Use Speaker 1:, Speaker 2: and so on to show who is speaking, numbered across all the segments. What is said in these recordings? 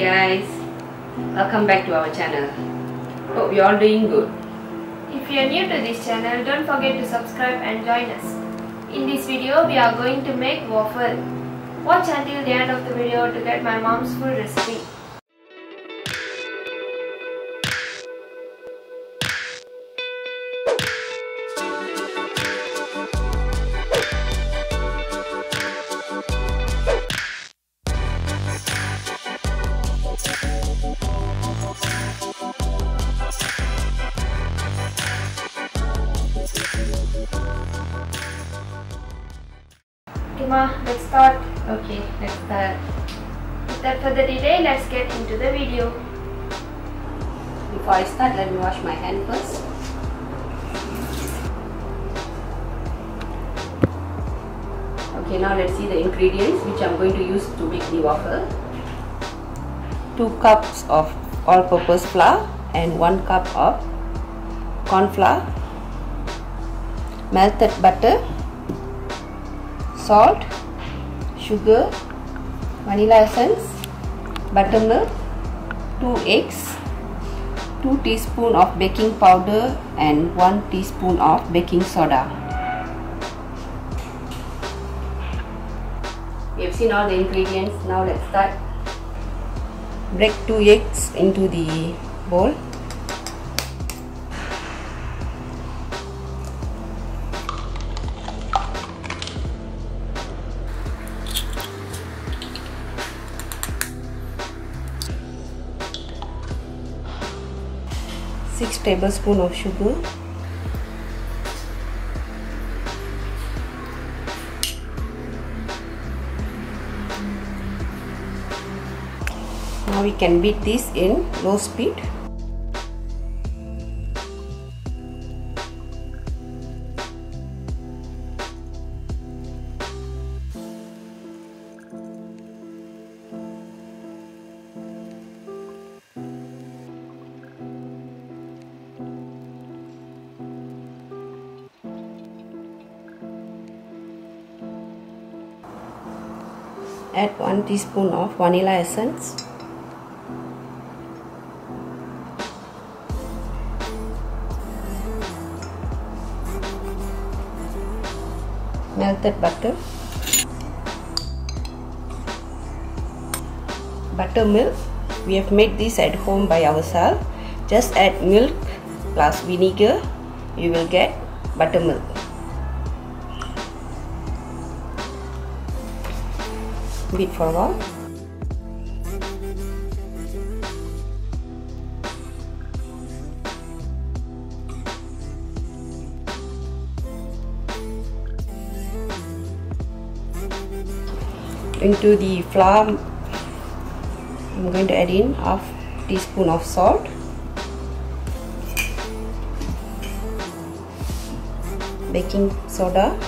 Speaker 1: guys, welcome back to our channel. Hope you're all doing good.
Speaker 2: If you are new to this channel, don't forget to subscribe and join us. In this video, we are going to make waffle. Watch until the end of the video to get my mom's full recipe. Let's start.
Speaker 1: Okay, let's start.
Speaker 2: Without further delay, let's get into the video.
Speaker 1: Before I start, let me wash my hand first. Okay, now let's see the ingredients which I'm going to use to make the waffle. 2 cups of all-purpose flour and 1 cup of corn flour, melted butter, salt, sugar, vanilla essence, buttermilk, 2 eggs, 2 teaspoon of baking powder and 1 teaspoon of baking soda. We have seen all the ingredients. Now let's start. Break 2 eggs into the bowl. Six tablespoon of sugar. Now we can beat this in low speed. Add 1 teaspoon of vanilla essence. melted butter. Buttermilk. We have made this at home by ourselves. Just add milk plus vinegar. You will get buttermilk beat for a while. Into the flour I'm going to add in half teaspoon of salt. Baking soda.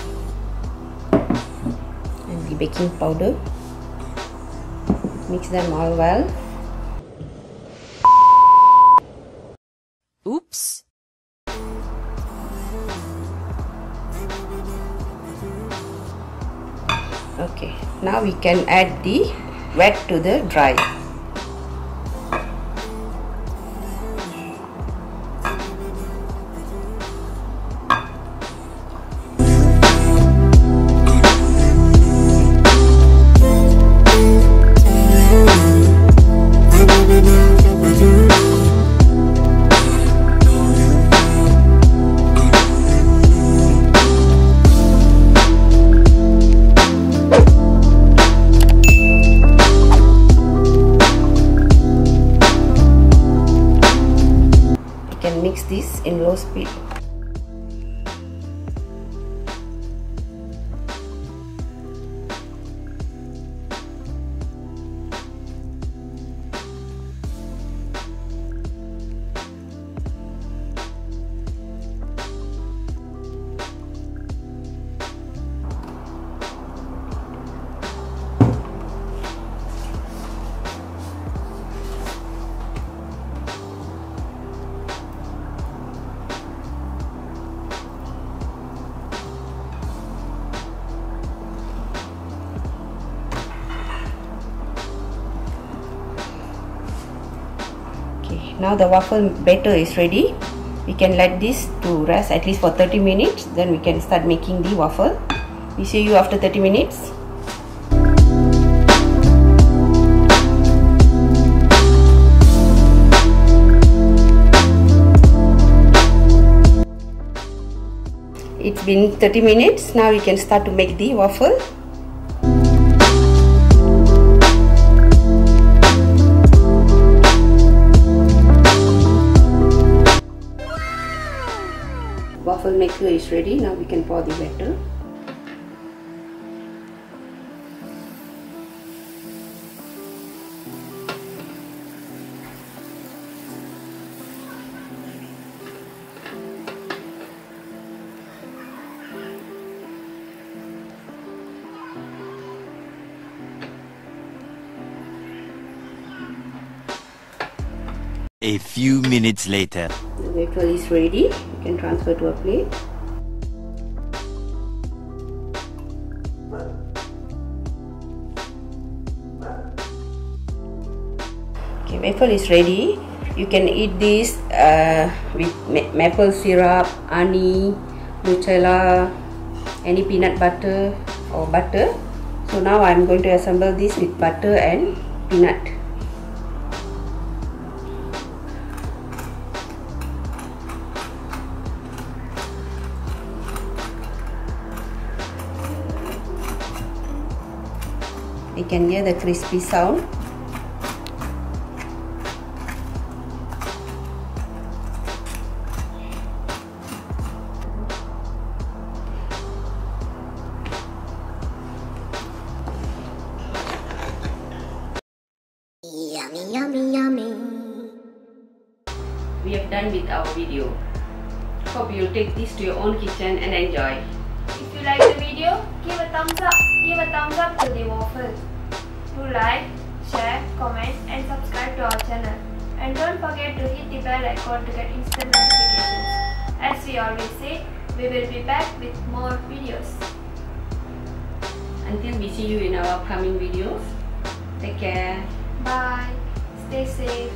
Speaker 1: And the baking powder mix them all well
Speaker 3: Oops.
Speaker 1: okay now we can add the wet to the dry mix this in low speed now the waffle batter is ready. We can let this to rest at least for 30 minutes. Then we can start making the waffle. We see you after 30 minutes. It's been 30 minutes. Now we can start to make the waffle waffle maker is ready now we can pour the batter
Speaker 3: A few minutes later.
Speaker 1: Waffle is ready. You can transfer to a plate. Okay, waffle is ready. You can eat this uh, with ma maple syrup, honey, Nutella, any peanut butter or butter. So now I'm going to assemble this with butter and peanut. You can hear the crispy sound.
Speaker 4: Yummy, yummy, yummy.
Speaker 1: we have done with our video. Hope you'll take this to your own kitchen and enjoy.
Speaker 2: If you like the video, give a thumbs up. Give a thumbs up to the waffle. Do like, share, comment and subscribe to our channel. And don't forget to hit the bell icon to get instant notifications. As we always say, we will be back with more videos.
Speaker 1: until we see you in our upcoming videos take care
Speaker 2: Bye. Stay safe.